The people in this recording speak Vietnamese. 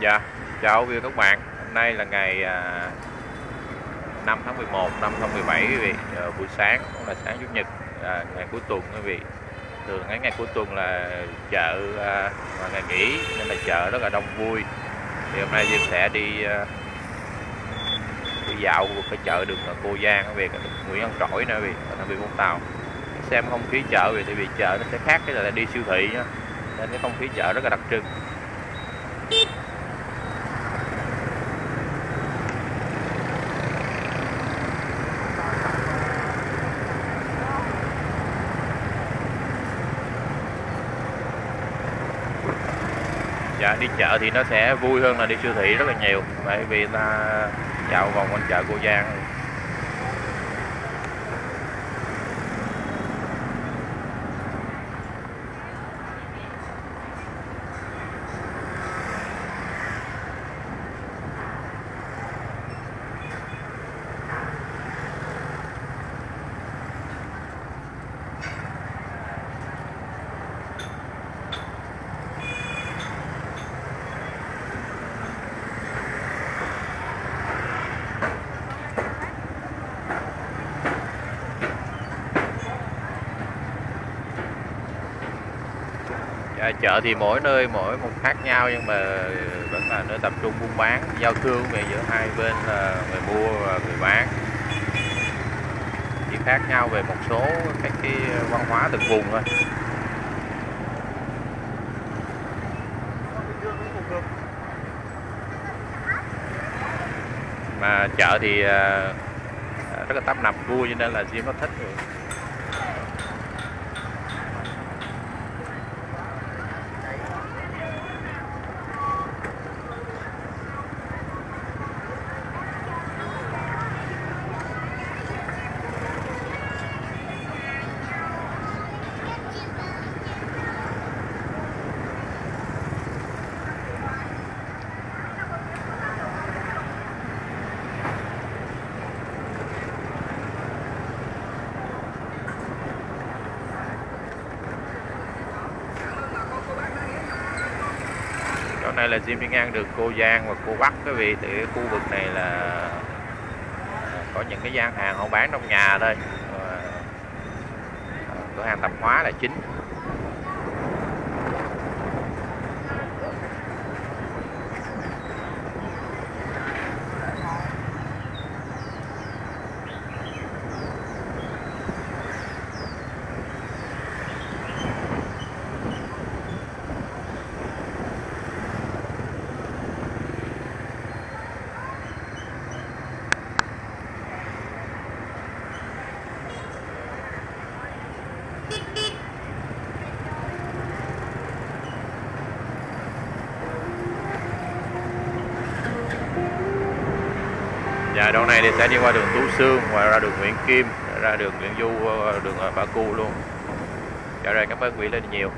Dạ, chào quý vị các bạn. Hôm nay là ngày à, 5 tháng 11 năm 2017 quý vị. à, buổi sáng cũng là sáng chủ nhật, à, ngày cuối tuần quý vị. Thường ngày ngày cuối tuần là chợ à, và ngày nghỉ nên là chợ rất là đông vui. Thì hôm nay Diêm sẽ đi à, đi dạo khu vực cái chợ đường Cô Giang quý vị, Nguyễn Văn Trỗi nè quý vị, ở thành phố Vũng Tàu. Xem không khí chợ vì tại vì chợ nó sẽ khác cái là đi siêu thị nhá. Nên cái không khí chợ rất là đặc trưng. Dạ đi chợ thì nó sẽ vui hơn là đi siêu thị rất là nhiều. Bởi vì ta dạo vòng quanh chợ cô giang dạ, chợ thì mỗi nơi mỗi một khác nhau nhưng mà vẫn là nơi tập trung buôn bán giao thương về giữa hai bên là người mua và người bán chỉ khác nhau về một số các cái văn hóa từng vùng thôi mà chợ thì à, rất là tấp nập vui cho nên là Diêm nó thích rồi. Nay là Jim đi ngang đường Cô Giang và Cô Bắc. Quý vị thì cái khu vực này là ờ, có những cái gian hàng họ bán trong nhà thôi ờ, cửa hàng tạp hóa là chính. Dạ đoạn này thì sẽ đi qua đường Tú Sương, và ra đường Nguyễn Kim, ra đường Nguyễn Du đường bà Cu luôn. Dạ rồi cảm ơn quý lên nhiều.